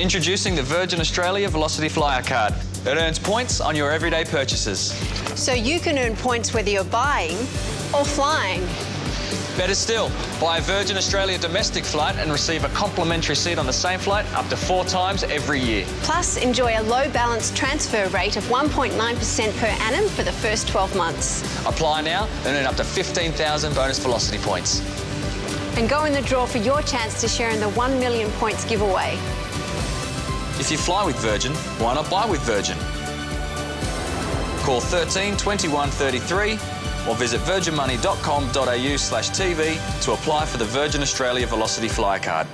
Introducing the Virgin Australia Velocity Flyer Card. It earns points on your everyday purchases. So you can earn points whether you're buying or flying. Better still, buy a Virgin Australia domestic flight and receive a complimentary seat on the same flight up to four times every year. Plus, enjoy a low balance transfer rate of 1.9% per annum for the first 12 months. Apply now and earn up to 15,000 bonus Velocity points. And go in the draw for your chance to share in the 1 million points giveaway. If you fly with Virgin, why not buy with Virgin? Call 13 21 33 or visit virginmoney.com.au slash TV to apply for the Virgin Australia Velocity Flyer Card.